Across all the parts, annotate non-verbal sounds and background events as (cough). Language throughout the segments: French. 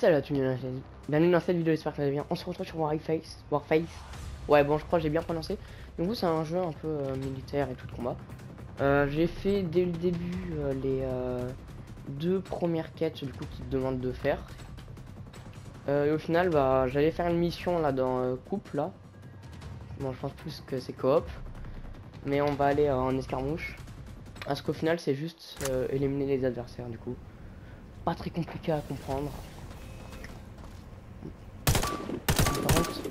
Salut à tous, bienvenue dans cette vidéo, j'espère que vous allez bien. On se retrouve sur Warface. Warface. Ouais, bon, je crois que j'ai bien prononcé. Donc, c'est un jeu un peu euh, militaire et tout de combat. Euh, j'ai fait dès le début euh, les deux premières quêtes du coup qui te demandent de faire. Et au final, bah, j'allais faire une mission là dans couple là. Bon, je pense plus que c'est coop. Mais on va aller en escarmouche. Parce qu'au final, c'est juste éliminer les adversaires du coup. Pas très compliqué à comprendre. Par contre, je sais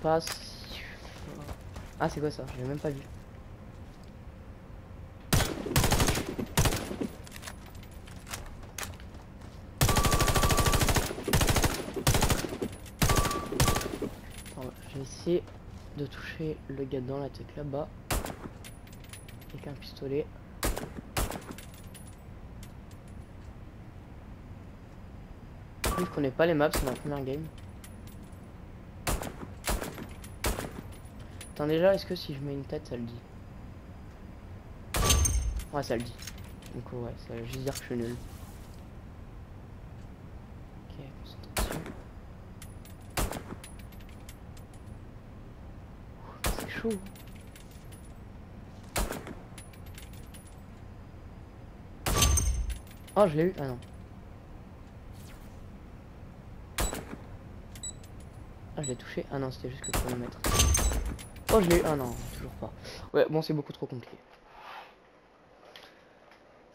pas. Ah, c'est quoi ça J'ai même pas vu. Je vais essayer de toucher le gars dans la tête là-bas. Avec un pistolet. Je connais pas les maps, c'est ma première game. Attends déjà, est-ce que si je mets une tête, ça le dit Ouais, ça le dit. Donc ouais, ça veut juste dire que je suis nul. Ok, concentration. C'est chaud. Oh, je l'ai eu. Ah non. Ah, je l'ai touché. Ah non, c'était juste que pour le mettre. Oh, je l'ai. Ah non, toujours pas. Ouais, bon, c'est beaucoup trop compliqué.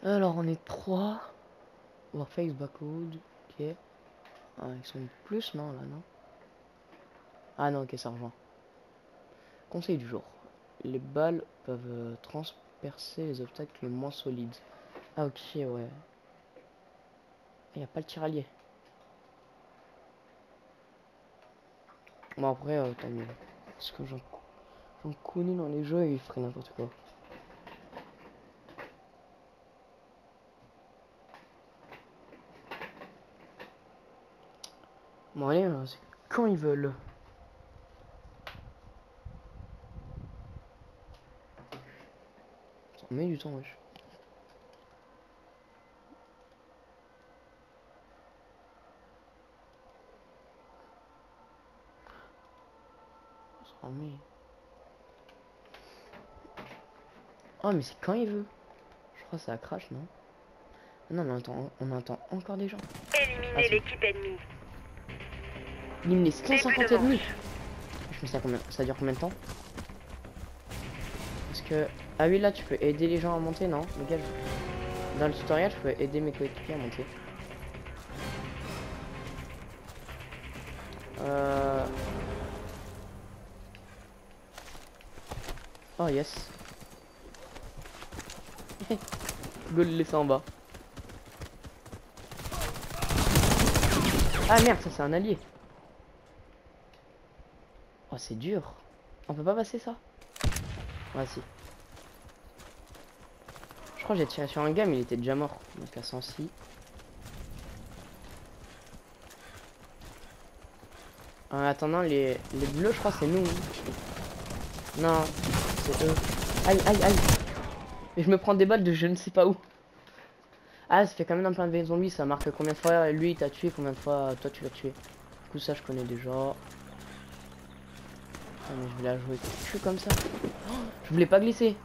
Alors, on est 3. Warface, Backwood. Ok. Ah, ils sont plus, non, là, non Ah non, ok, ça rejoint. Conseil du jour. Les balles peuvent euh, transpercer les obstacles les moins solides. Ah, ok, ouais. Il n'y a pas le tiralier. Bon après, euh, mieux. Parce que j'en j'en connais dans les jeux et ils n'importe quoi. Bon allez, c'est quand ils veulent. Ça met du temps, wesh. Oh mais... Oh mais c'est quand il veut. Je crois que ça crash non? Non mais on entend, on entend encore des gens. Éliminer Ah, l'équipe ennemie. Éliminer 150 Début de ennemis. Je me sais combien, ça dure combien de temps? Parce que... Ah oui là tu peux aider les gens à monter non? Le gars, je- Dans le tutoriel je peux aider mes coéquipiers à monter. Euh... Oh yes. Go le laisser en bas. Ah merde, ça c'est un allié. Oh c'est dur. On peut pas passer ça? Ouais si. Je crois que j'ai tiré sur un gars mais il était déjà mort. Donc à 106. En attendant les, les bleus je crois c'est nous. hein. Non, c'est eux. Aïe aïe aïe. Mais je me prends des balles de je ne sais pas où. Ah ça fait quand même un plein de zombies, ça marque combien de fois lui t'a tué, combien de fois toi tu l'as tué. Du coup ça je connais déjà. Ah, mais je vais la jouer comme ça. Oh, je voulais pas glisser.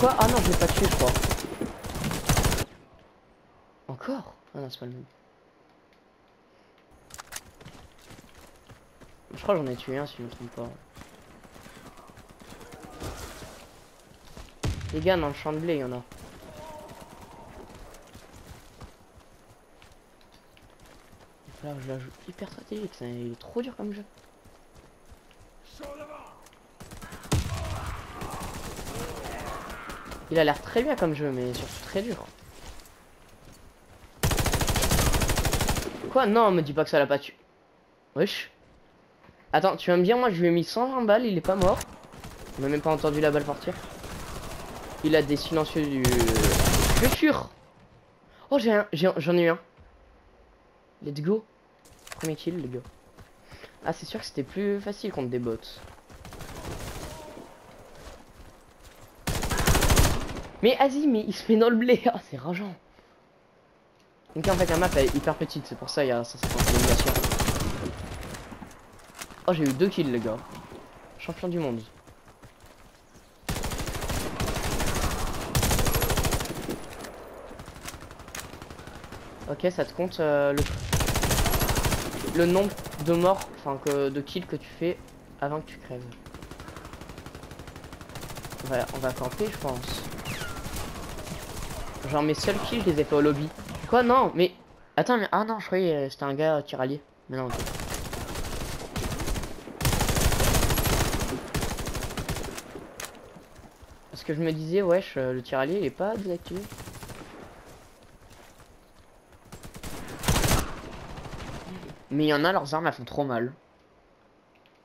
Quoi? Ah non, je l'ai pas tué, je crois. Encore? Ah non, c'est pas le même. Je crois que j'en ai tué un si je me trompe pas. Les gars, dans le champ de blé, il y en a. Que je la joue hyper stratégique, ça, est trop dur comme jeu. Il a l'air très bien comme jeu, mais surtout très dur. Quoi? Non, me dis pas que ça l'a pas tué. Wesh. Attends, tu vas me dire, moi je lui ai mis 120 balles, il est pas mort. On a même pas entendu la balle partir. Il a des silencieux du... Je Oh, j'ai un... J'en ai eu un. Let's go. Premier kill, les gars. Ah, c'est sûr que c'était plus facile contre des bots. Mais vas-y, mais il se met dans le blé. Ah, (laughs) c'est rageant. Donc en fait la map est hyper petite, c'est pour ça il y a 150 éliminations. Oh j'ai eu deux kills les gars. Champion du monde. Ok ça te compte euh, le, le nombre de morts, enfin que de kills que tu fais avant que tu crèves. On va, on va camper je pense. Genre mes seuls kills je les ai fait au lobby. Quoi non mais attends mais ah non je croyais euh, c'était un gars tiralier. Mais non ok. Parce que je me disais wesh euh, le tiralier il est pas désactivé. Mais il y en a leurs armes elles font trop mal.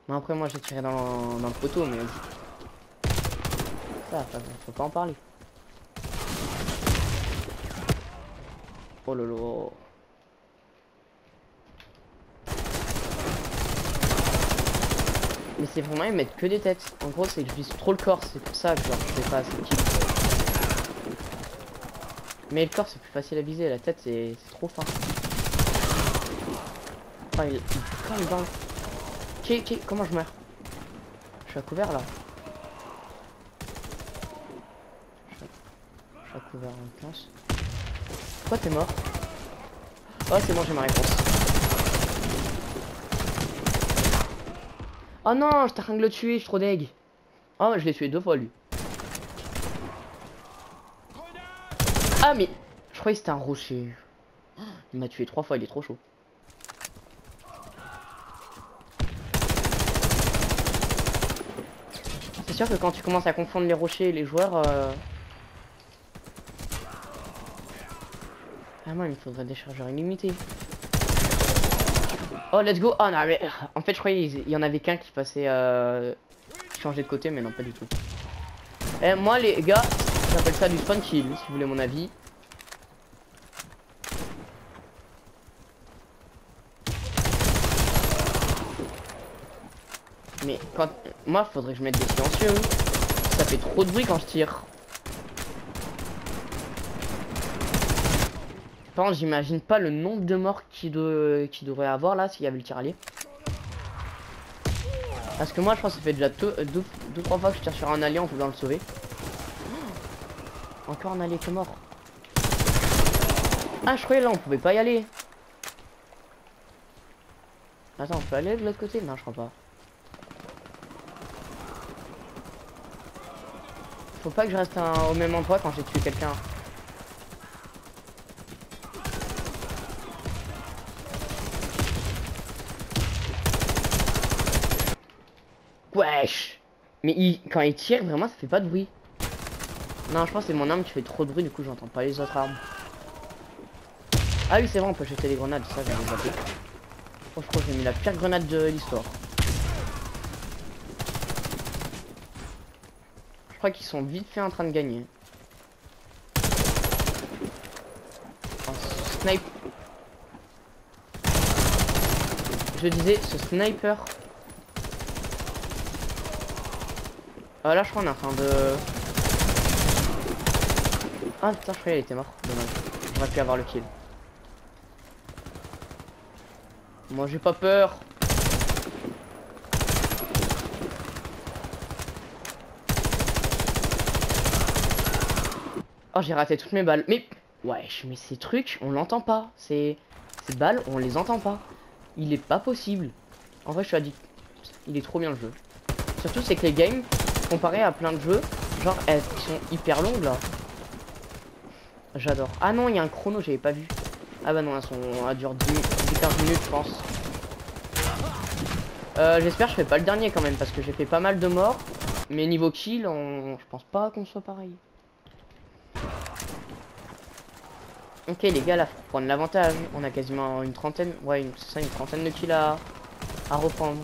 Non après moi j'ai tiré dans, dans le poteau mais ça, faut pas en parler. Oh lolo. Mais c'est vraiment ils mettent que des têtes. En gros c'est que je vise trop le corps, c'est pour ça que genre je fais pas assez de Mais le corps c'est plus facile à viser, la tête c'est trop fin. Oh il, il dans le... comment je meurs Je suis à couvert là. Je suis à couvert en place t'es mort Oh c'est bon j'ai ma réponse. Oh non, je train de le tuer, je suis trop deg. Oh je l'ai tué deux fois lui. Ah mais je croyais que c'était un rocher. Il m'a tué trois fois, il est trop chaud. C'est sûr que quand tu commences à confondre les rochers et les joueurs, euh, Ah moi il me faudrait des chargeurs illimités. Oh let's go Oh non mais en fait je croyais il y en avait qu'un qui passait euh, changer de côté mais non pas du tout. Eh, moi les gars j'appelle ça du fun kill si vous voulez mon avis. Mais quand moi faudrait que je mette des silencieux. Ça fait trop de bruit quand je tire. Par contre, j'imagine pas le nombre de morts qu'il de... qui devrait avoir là s'il y avait le tiralier. Parce que moi, je pense que ça fait déjà deux, deux, trois fois que je tire sur un allié en voulant le sauver. Encore un allié qui est mort. Ah, je croyais là, on pouvait pas y aller. Attends, on peut aller de l'autre côté? Non, je crois pas. Faut pas que je reste au même endroit quand j'ai tué quelqu'un. Wesh Mais il, quand il tire, vraiment, ça fait pas de bruit. Non, je pense que c'est mon arme qui fait trop de bruit, du coup, j'entends pas les autres armes. Ah oui, c'est vrai, on peut jeter des grenades, ça, j'avais zappé. Oh, je crois que j'ai mis la pire grenade de l'histoire. Crois qu'ils sont vite fait en train de gagner. Oh, snipe. Je disais, ce sniper Ah là je crois on est en train de... Ah putain je croyais qu'il était mort. Dommage. J'aurais pu avoir le kill. Moi j'ai pas peur. Oh j'ai raté toutes mes balles. Mais wesh mais ces trucs on l'entend pas. Ces... ces balles on les entend pas. Il est pas possible. En vrai je suis addict. Il est trop bien le jeu. Surtout c'est que les games comparé à plein de jeux, genre elles sont hyper longues là. J'adore. Ah non, il y a un chrono, j'avais pas vu. Ah bah non, elles sont elles durent 10, 15 minutes, je pense. Euh, J'espère que je fais pas le dernier quand même parce que j'ai fait pas mal de morts. Mais niveau kill, on... je pense pas qu'on soit pareil. Ok les gars là faut prendre l'avantage. On a quasiment une trentaine, ouais c'est ça une trentaine de kills à, à reprendre.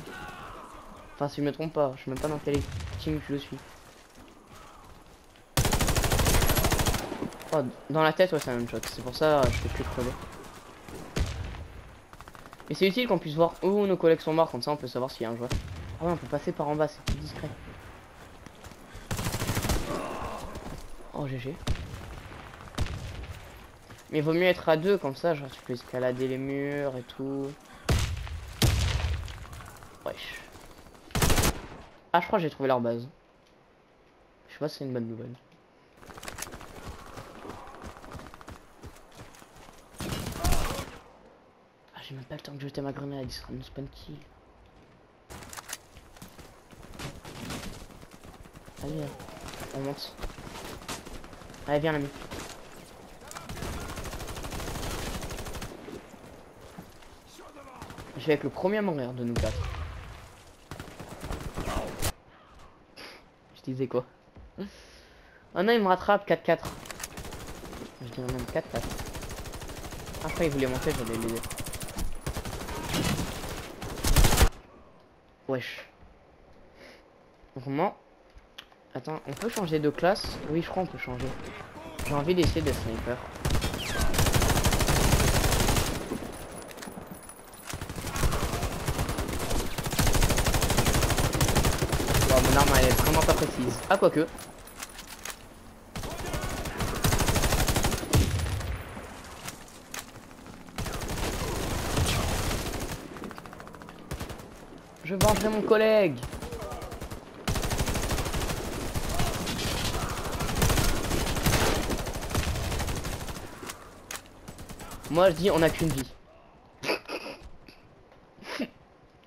Enfin si je me trompe pas, je sais même pas dans quel team je suis. Oh, dans la tête ouais c'est un shot, c'est pour ça je fais plus crever. Mais c'est utile qu'on puisse voir où nos collègues sont morts, comme ça on peut savoir s'il y a un joueur. Ah ouais on peut passer par en bas, c'est plus discret. Oh GG. Mais vaut mieux être à deux comme ça, genre tu peux escalader les murs et tout. Wesh. Ah je crois que j'ai trouvé leur base. Je sais pas si c'est une bonne nouvelle. Ah j'ai même pas le temps de jeter ma grenade, il sera une spawn kill. Allez, on monte. Allez, viens l'ami. Vais être le premier à mourir de nous quatre. Je disais quoi? Oh non, il me rattrape 4-4. Je dirais même 4-4. Après, il voulait monter, je vais l'aider. Wesh. Vraiment. Attends, on peut changer de classe? Oui, je crois on peut changer. J'ai envie d'essayer d'être sniper. Mon arme elle est vraiment pas précise. Ah, quoique. Je vengerai mon collègue. Moi je dis on a qu'une vie. (laughs)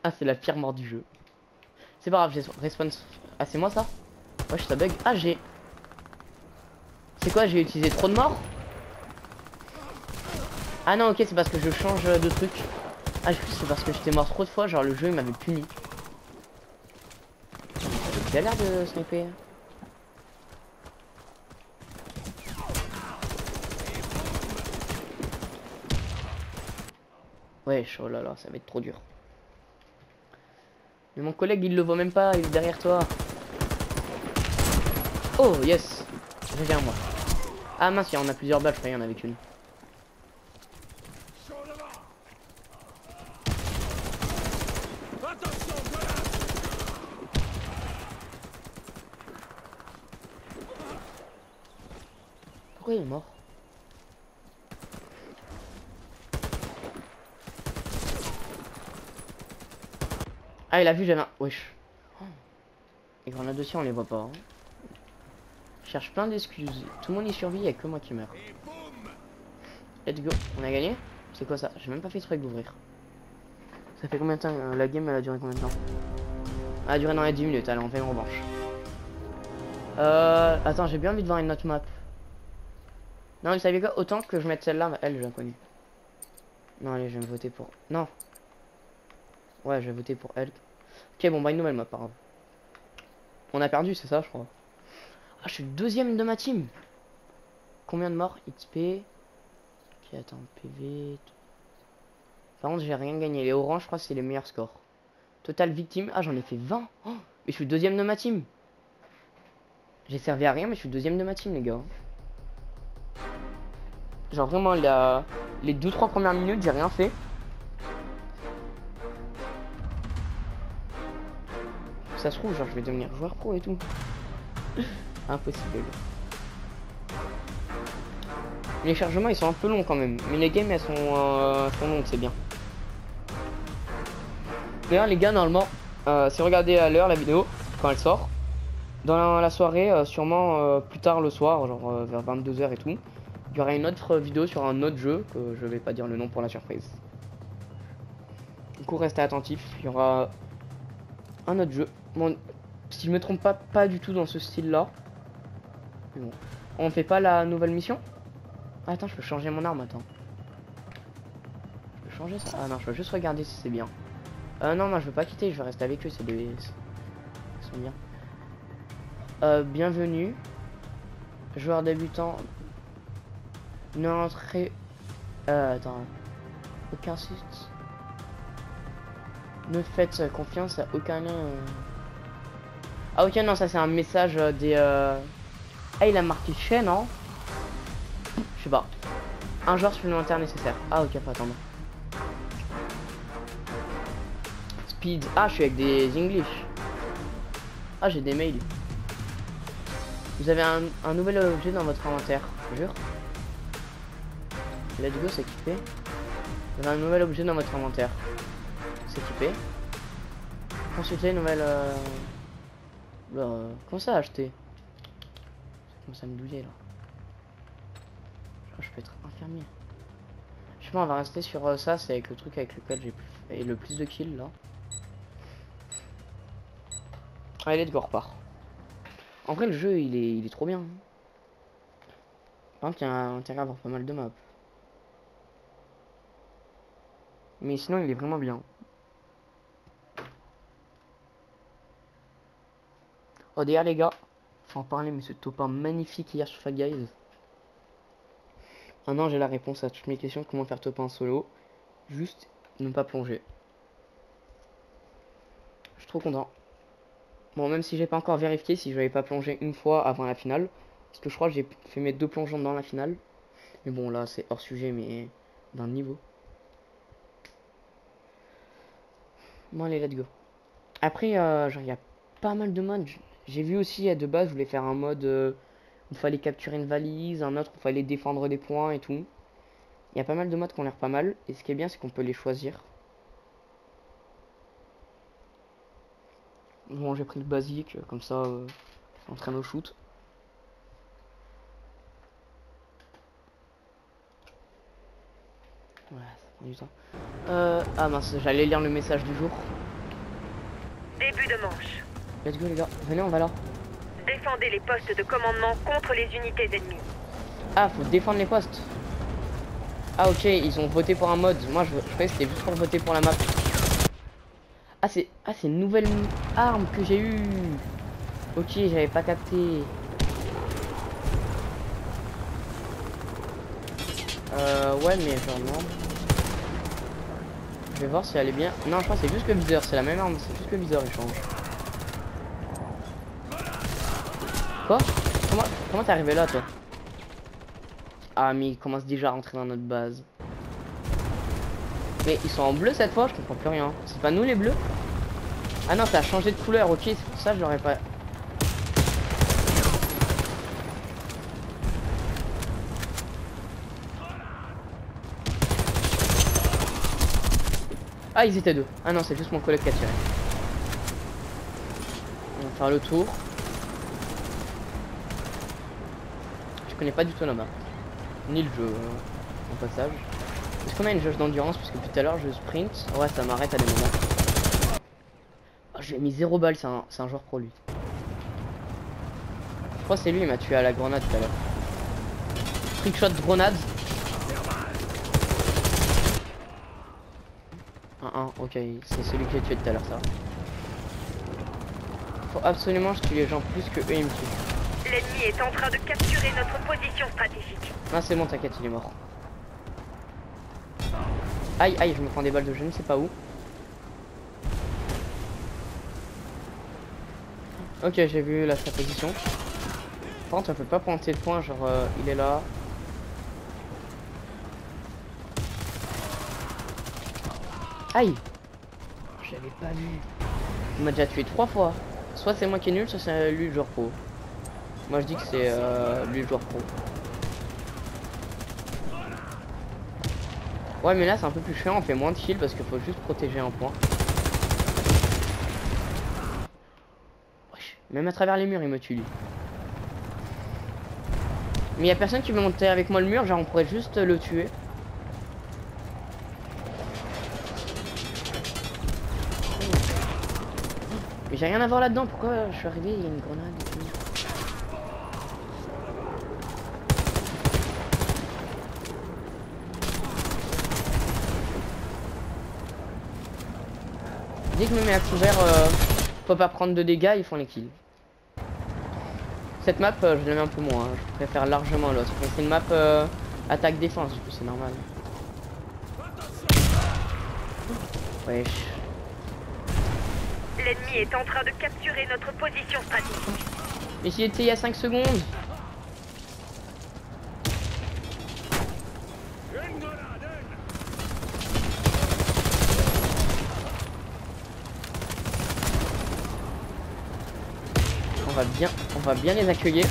ah c'est la pire mort du jeu. C'est pas grave, j'ai respawn. Ah c'est moi ça Wesh ça bug. Ah j'ai. C'est quoi j'ai utilisé trop de morts Ah non ok c'est parce que je change de truc. Ah c'est parce que j'étais mort trop de fois, genre le jeu il m'avait puni. J'ai l'air de sniper. Wesh, oh là là, ça va être trop dur. Mais mon collègue, il le voit même pas, il est derrière toi. Oh, yes. Reviens moi. Ah mince, il a plusieurs balles, je croyais en avait qu'une. Pourquoi il est mort? Ah, il a vu, j'avais un... Wesh. Les grenades aussi, on les voit pas. Hein. Je cherche plein d'excuses. Tout le monde y survit, il a que moi qui meurs. Let's go. On a gagné C'est quoi ça J'ai même pas fait exprès d'ouvrir. Ça fait combien de temps euh, La game, elle a duré combien de temps Elle a duré dans les 10 minutes. Allez, on fait une revanche. Euh... Attends, j'ai bien envie de voir une autre map. Non, vous savez quoi Autant que je mette celle-là, elle, j'ai inconnu. Non, allez, je vais me voter pour... Non, Ouais, je vais voter pour elle. Ok, bon, bah une nouvelle map, par exemple. On a perdu, c'est ça, je crois. Ah, je suis deuxième de ma team. Combien de morts? XP Ok, attends, PV. Par contre, j'ai rien gagné. Les oranges, je crois, c'est les meilleurs scores. Total victime. Ah, j'en ai fait 20. Oh, mais je suis deuxième de ma team. J'ai servi à rien, mais je suis deuxième de ma team, les gars. Genre, vraiment, la... les 2-3 premières minutes, j'ai rien fait. Ça se trouve, genre je vais devenir joueur pro et tout. (laughs) Impossible. Les chargements ils sont un peu longs quand même, mais les games elles sont, euh, sont longues, c'est bien. D'ailleurs les gars normalement, euh, si vous regardez à l'heure la vidéo, quand elle sort, dans la, soirée, euh, sûrement plus tard le soir, genre vers 22h et tout, il y aura une autre vidéo sur un autre jeu, que je vais pas dire le nom pour la surprise. Du coup restez attentifs, il y aura un autre jeu. Bon, si je me trompe pas, pas du tout dans ce style-là. Bon. On fait pas la nouvelle mission? Attends, je peux changer mon arme, attends. Je peux changer ça? Ah non, je peux juste regarder si c'est bien. Euh, non, non, je veux pas quitter, je veux rester avec eux, c'est des... Ils sont bien. Euh, bienvenue. Joueur débutant. Ne rentrez... Euh, attends. Aucun site. Ne faites confiance à aucun... Euh... Ah ok non ça c'est un message euh, des... Euh... Ah il a marqué chaîne non Je sais pas. Un joueur supplémentaire nécessaire. Ah ok pas attendre. Speed. Ah je suis avec des English. Ah j'ai des mails. Vous avez un, nouvel objet dans votre inventaire, jure. Let's go, c'est équipé. Vous avez un nouvel objet dans votre inventaire. C'est équipé. Consultez une nouvelle... Euh... Comment ça acheter? Ça commence à me douiller là. Que je peux être infirmier. Je sais pas, on va rester sur euh, ça, c'est avec le truc avec lequel j'ai fait le plus de kills là. Allez, go, repart. En vrai, le jeu, il est, il est trop bien. Par contre, il y a intérêt à avoir pas mal de maps. Mais sinon, il est vraiment bien. D'ailleurs, les gars, faut en parler, mais ce topin magnifique hier sur Guys. Maintenant, j'ai la réponse à toutes mes questions. Comment faire topin en solo? Juste ne pas plonger. Je suis trop content. Bon, même si j'ai pas encore vérifié si je n'avais pas plongé une fois avant la finale. Parce que je crois que j'ai fait mes deux plongeons dans la finale. Mais bon, là, c'est hors sujet, mais d'un niveau. Bon, allez, let's go. Après, euh, genre, il y a pas mal de modes. J'ai vu aussi, à de base, je voulais faire un mode euh, où il fallait capturer une valise, un autre où il fallait défendre des points et tout. Il y a pas mal de modes qui ont l'air pas mal. Et ce qui est bien, c'est qu'on peut les choisir. Bon, j'ai pris le basique, comme ça, euh, on traîne au shoot. Ouais, ça prend du temps. Euh, ah mince, j'allais lire le message du jour. Début de manche. Let's go les gars, venez on va là. Défendez les postes de commandement contre les unités ennemies. Ah, faut défendre les postes. Ah ok, ils ont voté pour un mode. Moi je, je croyais que c'était juste pour voter pour la map. Ah c'est ah c'est une nouvelle arme que j'ai eu. Ok, j'avais pas capté. Euh ouais mais genre non. Je vais voir si elle est bien. Non je crois que c'est juste le viseur, c'est la même arme, c'est juste le viseur il change. Comment t'es arrivé là toi Ah mais il commence déjà à rentrer dans notre base. Mais ils sont en bleu cette fois, je comprends plus rien. C'est pas nous les bleus Ah non, ça a changé de couleur, ok, c'est pour ça je l'aurais pas... Ah, ils étaient deux. Ah non, c'est juste mon collègue qui a tiré. On va faire le tour. Connais pas du tout la map. Ni le jeu, hein, en passage. Est-ce qu'on a une jauge d'endurance? Parce que tout à l'heure je sprint. Ouais, ça m'arrête à des moments. Oh, J'ai mis 0 balles, c'est un, un, joueur pro lui. Je crois que c'est lui, il m'a tué à la grenade tout à l'heure. Trickshot grenade. 1-1, ok, c'est celui qui a tué tout à l'heure, ça. Faut absolument que je tue les gens plus que eux ils me tuent. L'ennemi est en train de capturer notre position stratégique. Ah c'est bon, t'inquiète, il est mort. Aïe, aïe, je me prends des balles de je ne sais pas où. Ok, j'ai vu la sa position. Par contre, on peut pas pointer le point, genre euh, il est là. Aïe J'avais pas vu. Il m'a déjà tué trois fois. Soit c'est moi qui est nul, soit c'est lui le joueur pro. Moi je dis que c'est euh, lui le joueur pro. Ouais mais là c'est un peu plus chiant, on fait moins de kills parce qu'il faut juste protéger un point. Même à travers les murs il me tue lui. Mais y a personne qui veut monter avec moi le mur, genre on pourrait juste le tuer. Mais j'ai rien à voir là-dedans, pourquoi je suis arrivé, il y a une grenade Dès que je me mets à couvert, euh, faut pas prendre de dégâts, ils font les kills. Cette map, euh, je l'aime un peu moins, hein. je préfère largement l'autre. C'est une map euh, attaque-défense, du coup c'est normal. Wesh. L'ennemi est en train de capturer notre position stratégique. Mais j'y étais il y a 5 secondes bien, on va bien les accueillir.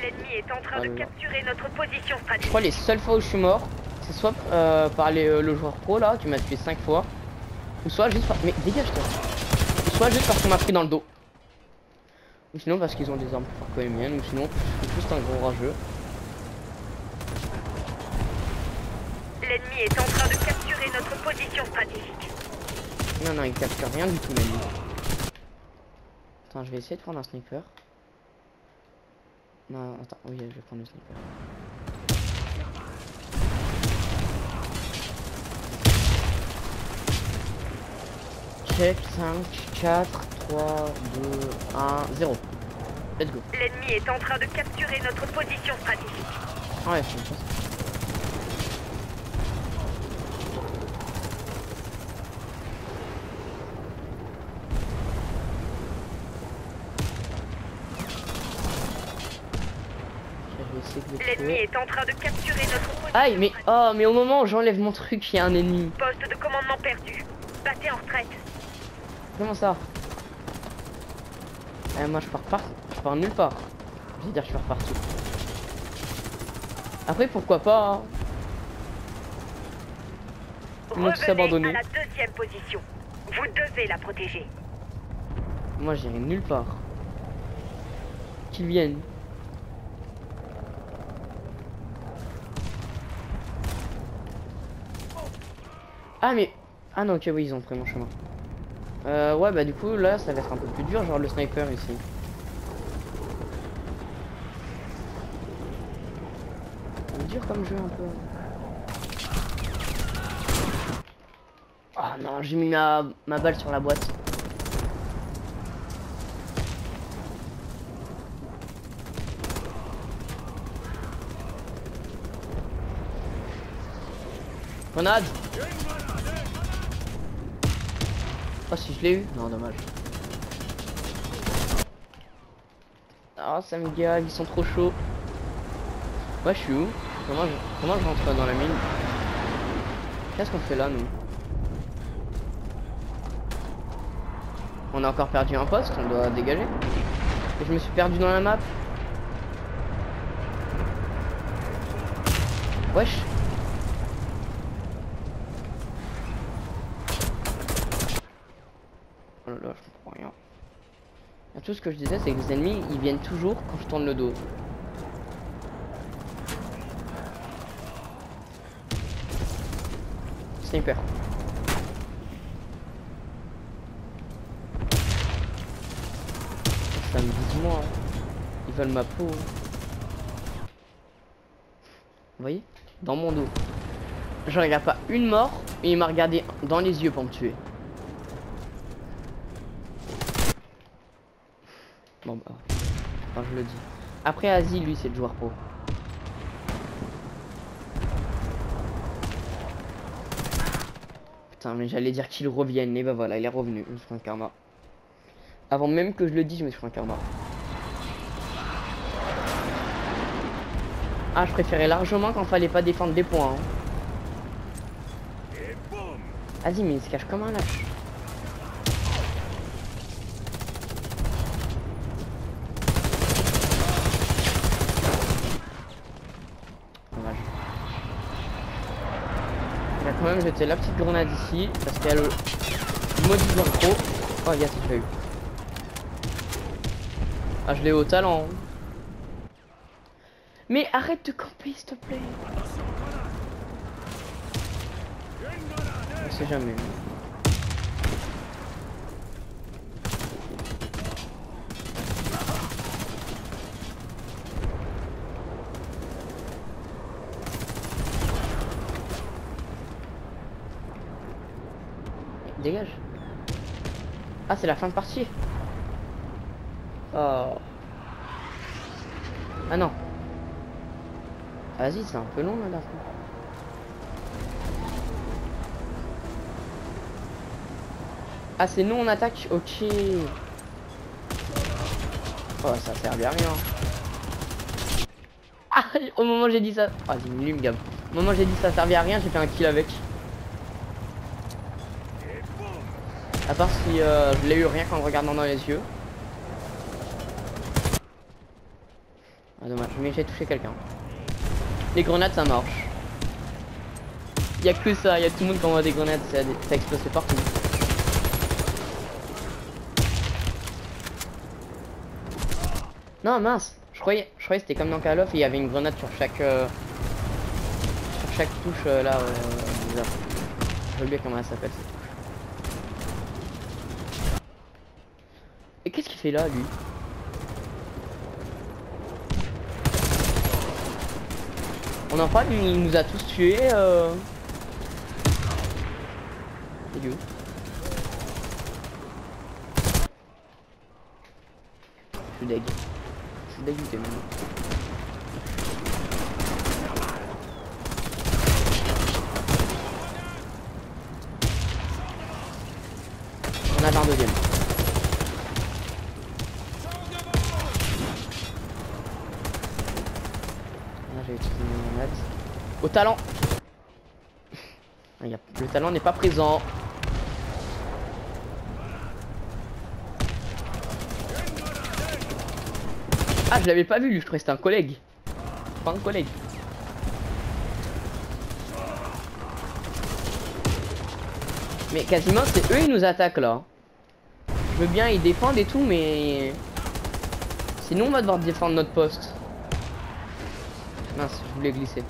L'ennemi est en train de Voilà. capturer notre position Je stratégique. crois les seules fois où je suis mort, c'est soit euh, par les, euh, le joueur pro là, qui m'a tué 5 fois, ou soit juste par... Mais dégage-toi Ou soit juste parce qu'on m'a pris dans le dos. Ou sinon parce qu'ils ont des armes plus fortes que les miennes, ou sinon je suis juste un gros rageux. L'ennemi est en train de capturer notre position stratégique. Non, non, il capture rien du tout, même. Attends, je vais essayer de prendre un sniper. Non, attends, oui, je vais prendre le sniper. Check 5, 4, 3, 2, 1, 0. Let's go. L'ennemi est en train de capturer notre position stratégique. Ah ouais, je pense. Je vais essayer de le L'ennemi est en train de capturer notre Aïe, mais oh, mais au moment où j'enlève mon truc, il y a un ennemi. Poste de commandement perdu. Battez en retraite. Comment ça Eh, Moi, je pars pas. Je pars nulle part. Je veux dire, je pars partout. Après, pourquoi pas hein. M'ont tous Revenez abandonné. à la deuxième position. Vous devez la protéger. Moi, j'irai nulle part. Qu'ils viennent. Ah, mais. Ah non, ok, oui, ils ont pris mon chemin. Euh, ouais, bah du coup, là, ça va être un peu plus dur, genre le sniper ici. C'est dur comme jeu un peu. Ah non, j'ai mis ma, ma balle sur la boîte. Grenade Oh si je l'ai eu Non dommage. Ah ça me gave, ils sont trop chauds. Ouais je suis où? Comment je, comment je rentre dans la mine? Qu'est-ce qu'on fait là nous? On a encore perdu un poste, on doit dégager. Et je me suis perdu dans la map. Wesh je comprends rien. Tout ce que je disais, c'est que les ennemis, ils viennent toujours quand je tourne le dos. Sniper. Ça me dit moi. Ils veulent ma peau. Vous voyez? Dans mon dos. Je regarde pas une mort et il m'a regardé dans les yeux pour me tuer. Bon bah. Je le dis. Après Asie lui c'est le joueur pro. Putain mais j'allais dire qu'il revienne et bah voilà il est revenu. Je me un karma. Avant même que je le dise je me suis un karma. Ah je préférais largement quand fallait pas défendre des points. hein. Vas-y mais il se cache comme un lâche. Dommage. Il a quand même jeté la petite grenade ici parce qu'il y a le maudit joueur pro. Oh yes, je l'ai eu. Ah je l'ai au talent. hein. Mais arrête de camper s'il te plaît. On sait jamais. Ah, c'est la fin de partie. Oh. Ah non. Vas-y, c'est un peu long là, coup. Ah, c'est nous on attaque Ok. Oh, ça sert à rien. Ah, au moment où j'ai dit ça. Ah, une. Au moment où j'ai dit ça servait à rien, j'ai fait un kill avec. À part si euh, je l'ai eu rien qu'en regardant dans les yeux. Ah dommage, mais j'ai touché quelqu'un. Les grenades ça marche. Y a que ça, y a tout le monde qui envoie des grenades, ça, ça explose partout. Non mince, je croyais, je croyais que c'était comme dans Call of et il y avait une grenade sur chaque euh, sur chaque touche euh, là. Euh. J'ai oublié comment elle s'appelle cette touche. Et qu'est-ce qu'il là lui. On en parle, il nous a tous tués. Euh a un deuxième. Là j'ai utilisé mon net. Au talent Ah, Le talent n'est pas présent. Ah je l'avais pas vu lui, je croyais c'était un collègue. Pas un collègue. Mais quasiment c'est eux ils nous attaquent là. Je veux bien ils défendent et tout mais... Sinon on va devoir défendre notre poste. Mince, je voulais glisser.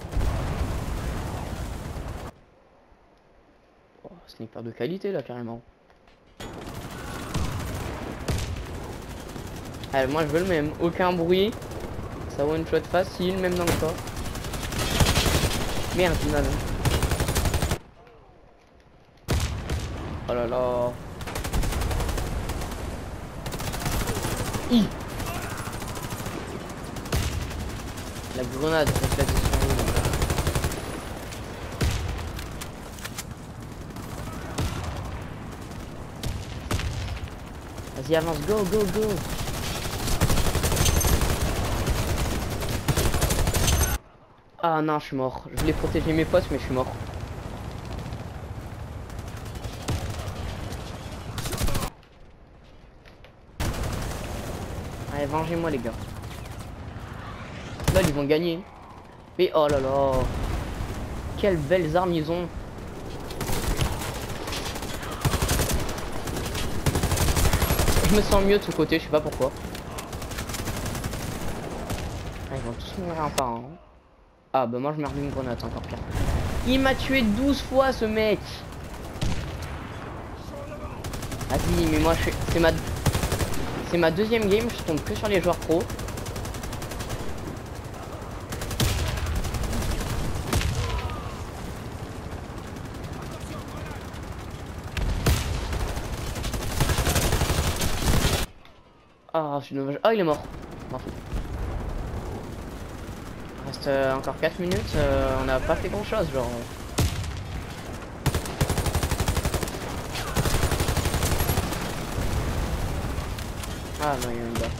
Oh, sniper de qualité là carrément. Allez, moi je veux le même, aucun bruit. Ça one shot facile, même dans le corps. Merde, il m'a. Oh là là. La grenade sur nous. Vas-y avance, go go go Ah non, je suis mort. Je voulais protéger mes postes, mais je suis mort. Allez, vengez-moi les gars. Là, ils vont gagner. Mais oh là là. Quelles belles armes ils ont. Je me sens mieux de ce côté, je sais pas pourquoi. Ah, ils vont tous mourir un par un. Ah bah moi je meurs d'une grenade, c'est encore pire. Il m'a tué 12 fois ce mec Vas-y mais moi je suis... C'est ma... C'est ma deuxième game, je tombe que sur les joueurs pro. Ah, suis dommage. Ah, il est mort. Il reste euh, encore 4 minutes, euh, on n'a pas fait grand chose, genre. Ah non, il y a une balle.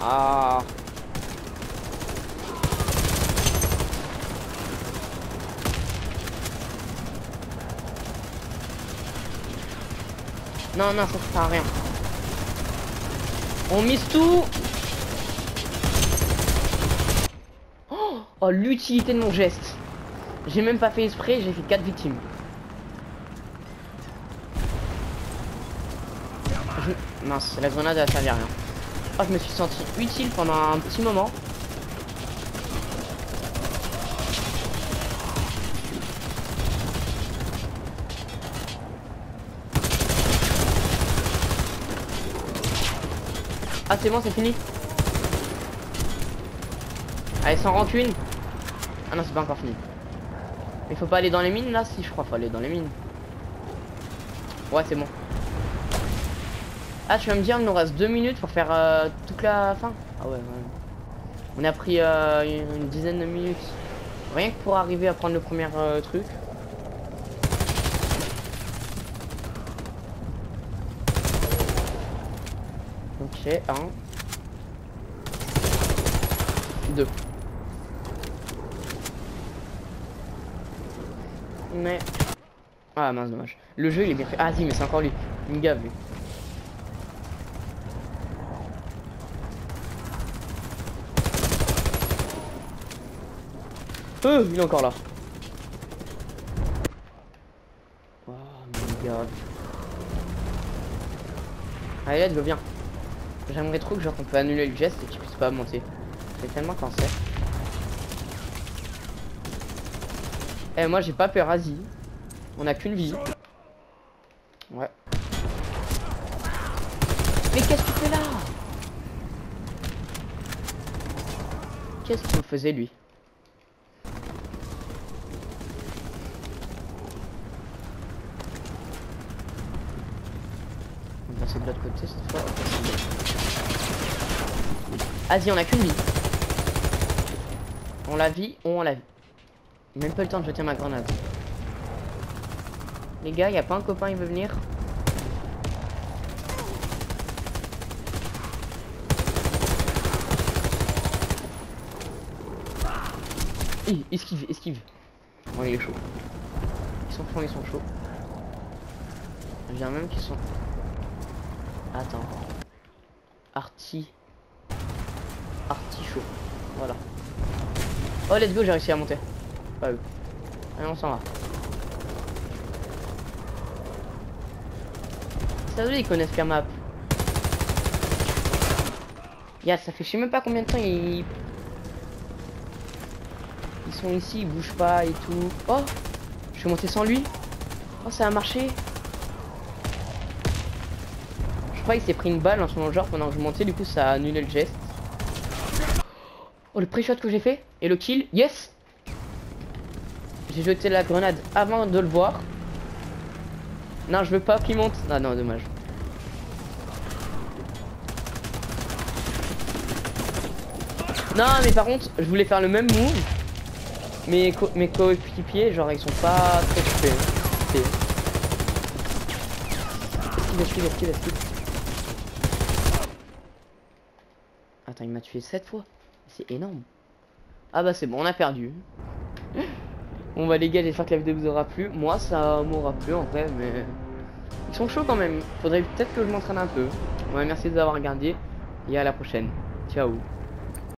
Ah. Non, non, ça sert à rien. On mise tout. Oh, l'utilité de mon geste. J'ai même pas fait esprit, j'ai fait 4 victimes. Mince, la grenade a servi à rien. Oh, je me suis senti utile pendant un petit moment. Ah c'est bon c'est fini. Allez sans rancune Ah non c'est pas encore fini. Il faut pas aller dans les mines là Si je crois faut aller dans les mines. Ouais c'est bon. Ah tu vas me dire il nous reste deux minutes pour faire euh, toute la fin. Ah ouais, ouais. On a pris euh, une, une dizaine de minutes. Rien que pour arriver à prendre le premier euh, truc Ok, un. 2. Mais... Ah mince, dommage. Le jeu, il est bien fait. Ah si, mais c'est encore lui. Il me gave, lui. Euh, il est encore là. Oh, my god. Allez, let's go, viens. J'aimerais trop que genre on peut annuler le geste et tu puisses pas monter. C'est tellement cancer. Eh, moi j'ai pas peur, vas-y. On a qu'une vie. Ouais. Mais qu'est-ce que tu fais là? Qu'est-ce qu'il faisait lui On va passer de l'autre côté cette fois. Vas-y, on a qu'une vie. On la vit, on la vit. Même pas le temps de jeter ma grenade. Les gars, y a pas un copain, il veut venir? Esquive, esquive. Bon, il est chaud. Ils sont chauds, ils sont chauds. Je viens même qu'ils sont... Attends. Voilà. Oh, let's go, j'ai réussi à monter. Pas. Allez, on s'en va. Ça ils connaissent la map. Ya, ça fait je sais même pas combien de temps ils... Ils sont ici, ils bougent pas et tout. Oh Je suis monté sans lui. Oh, ça a marché. Je crois qu'il s'est pris une balle en son genre pendant que je montais, du coup ça a annulé le geste. Oh, le pré-shot que j'ai fait et le kill. Yes J'ai jeté la grenade avant de le voir. Non, je veux pas qu'il monte. Ah non, dommage. Non, mais par contre, je voulais faire le même move. Mais co mes coéquipiers, genre, ils sont pas très occupés. Esquive. Attends, il m'a tué 7 fois. C'est énorme. Ah bah c'est bon, on a perdu. Bon bah les gars, j'espère que la vidéo vous aura plu. Moi, ça m'aura plu en vrai, mais... Ils sont chauds quand même. Faudrait peut-être que je m'entraîne un peu. Ouais, merci de vous avoir regardé. Et à la prochaine. Ciao.